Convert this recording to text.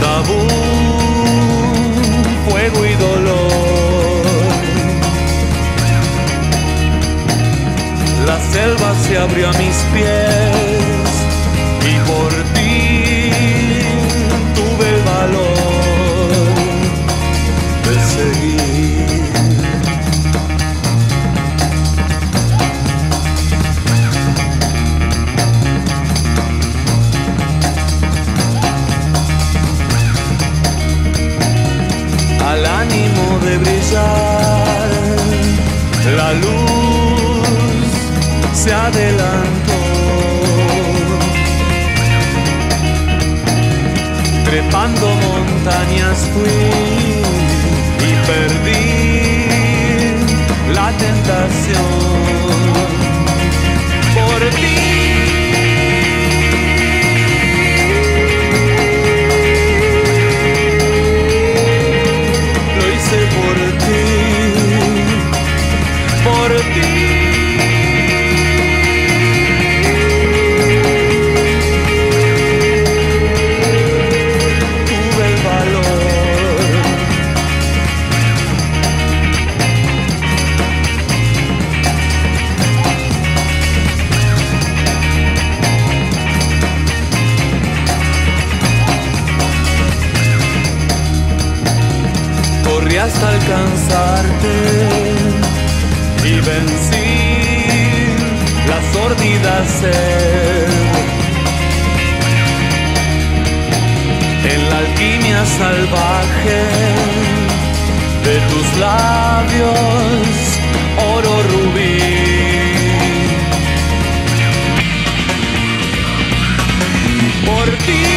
Tabú, fuego y dolor. La selva se abrió a mis pies y por ánimo de brillar. La luz se adelantó, trepando montañas fui y perdí la tentación hasta alcanzarte y vencí la sordida sed. En la alquimia salvaje de tus labios, oro rubí. Por ti